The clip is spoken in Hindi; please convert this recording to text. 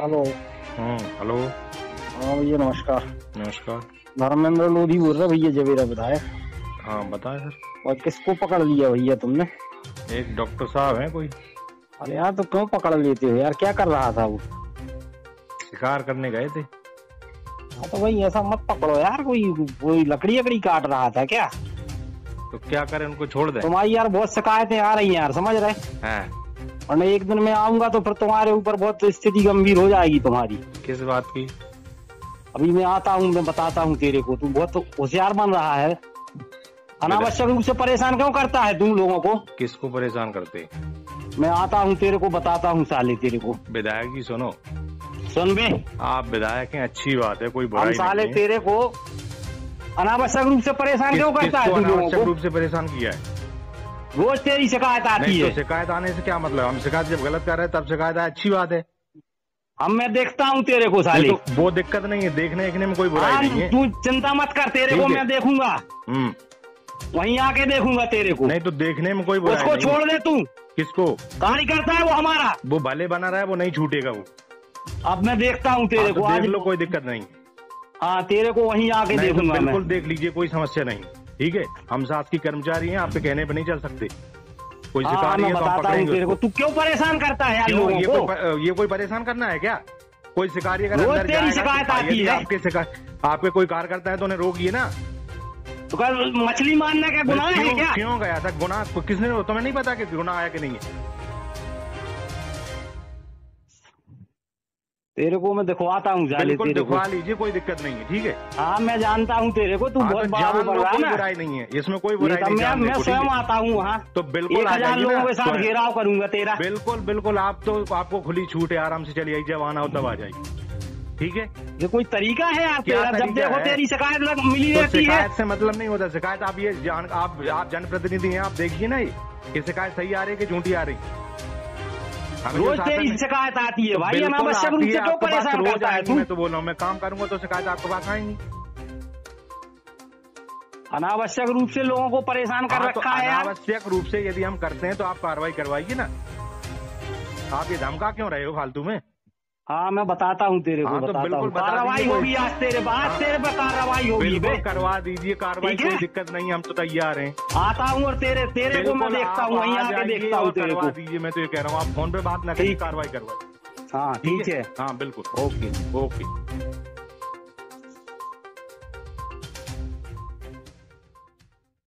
हेलो। हम्म हेलो। हाँ भैया नमस्कार। नमस्कार। धर्मेंद्र लोधी बोल रहा भैया जवेरा विधायक। हाँ बताए सर। और किसको पकड़ लिया भैया तुमने? एक डॉक्टर साहब हैं कोई? अरे यार तो क्यों पकड़ लेते हो यार? क्या कर रहा था वो? शिकार करने गए थे। हाँ तो भाई ऐसा मत पकड़ो यार कोई कोई लकड़ी लकड़ी काट रहा था क्या? तो क्या करें उनको छोड़ दे? तुम्हारी यार बहुत शिकायतें आ रही हैं यार समझ रहे? हैं। और मैं एक दिन में आऊँगा तो फिर तुम्हारे ऊपर बहुत स्थिति गंभीर हो जाएगी तुम्हारी। किस बात की? अभी मैं आता हूँ मैं बताता हूँ तेरे को तू बहुत होशियार बन रहा है। अनावश्यक रूप से परेशान क्यों करता है तुम लोगों को? किसको परेशान करते? मैं आता हूँ तेरे को बताता हूँ साले तेरे को। विधायक जी सुनो। सुन बे। आप विधायक हैं अच्छी बात है कोई बुराई साले तेरे को अनावश्यक रूप से परेशान क्यों करता है रूप से परेशान किया है? रोज तेरी शिकायत आती नहीं है। तो शिकायत आने से क्या मतलब हम शिकायत जब गलत कर रहे हैं तब शिकायत आए अच्छी बात है। हम मैं देखता हूँ तेरे को साले। तो वो दिक्कत नहीं है देखने देखने में कोई बुराई हाँ, नहीं है। तू चिंता मत कर तेरे को मैं देखूँगा। हम्म। वहीं आके देखूँगा तेरे को। नहीं तो देखने में कोई बुराई उसको नहीं छोड़ दे तू। किसको? कहानी करता है वो हमारा। वो भले बना रहा है वो नहीं छूटेगा वो। अब मैं देखता हूँ तेरे हाँ, को तो आज। देख लो कोई दिक्कत नहीं। हाँ तेरे को वहीं आके तो देखूँगा बिल्कुल देख लीजिए कोई समस्या नहीं। ठीक है हम साथ की कर्मचारी हैं आपके कहने पर नहीं चल सकते। कोई हाँ शिकारी है तो हम पकड़ेंगे तेरे को तू क्यों परेशान करता है यार ये को? कोई ये कोई परेशान करना है क्या? कोई शिकारी अगर अंदर तेरी जाएगा शिकायत तो आती है। आपके शिकायत आपके कोई कार्यकर्ता है तो उन्हें रोकिए ना। तो कल मछली मारने का गुनाह है क्यों क्या? क्यों गया था? गुनाह किसने तुम्हें नहीं पता कि गुनाह आया कि नहीं है? तेरे को मैं दिखवाता हूँ बिल्कुल दिखवा लीजिए कोई दिक्कत नहीं है ठीक है? हाँ मैं जानता हूँ तेरे को तू हाँ, बहुत तो बड़ा रहा कोई बुराई नहीं है इसमें कोई बुराई तो नहीं मैं मैं स्वयं आता हूँ वहाँ तो बिल्कुल एक हज़ार लोगों के साथ घेराव करूँगा तेरा। बिल्कुल बिल्कुल आप तो आपको खुली छूट है आराम से चलिए जब आना हो तब आ जाइए। ठीक है? ये कोई तरीका है क्या तेरा? जब देखो तेरी शिकायत लग मिली तो रहती है। शिकायत से मतलब नहीं होता शिकायत आप ये जान आप आप जनप्रतिनिधि हैं आप देखिए ना ये शिकायत सही आ रही है कि झूठी आ रही जो रोज तेरी शिकायत आती है तो भाई अनावश्यक रूप से क्यों परेशान करता है? तू मैं तो बोल रहा हूँ मैं काम करूँगा तो शिकायत आपके पास आएँगी। अनावश्यक रूप से लोगों को परेशान कर हाँ, तो रखा है अनावश्यक रूप से यदि हम करते हैं तो आप कार्रवाई करवाइए ना। आप ये धमका क्यों रहे हो फालतू में? हाँ मैं बताता हूँ तेरे को हाँ, तो बताता हूँ। कार्रवाई होगी आज तेरे आज हाँ। तेरे पे कार्रवाई होगी बिल्कुल करवा दीजिए कार्रवाई कोई दिक्कत नहीं हम तो तैयार हैं। आता हूँ और तेरे तेरे को मैं देखता हूँ वहीं आके देखता हूँ तेरे को। दीजिए मैं तो ये कह रहा हूँ आप फ़ोन पे बात ना करिए कार्रवाई करवाई हाँ ठीक है। हाँ बिल्कुल। Okay okay.